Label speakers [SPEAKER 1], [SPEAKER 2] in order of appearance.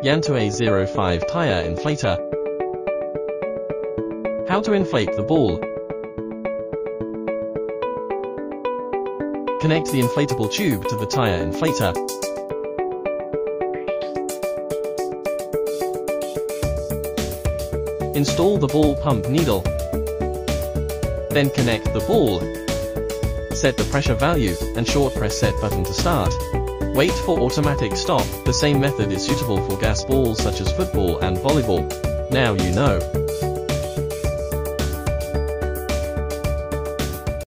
[SPEAKER 1] YANTU A05 Tire Inflator How to inflate the ball Connect the inflatable tube to the tire inflator. Install the ball pump needle. Then connect the ball. Set the pressure value and short press set button to start. Wait for automatic stop. The same method is suitable for gas balls such as football and volleyball. Now you know.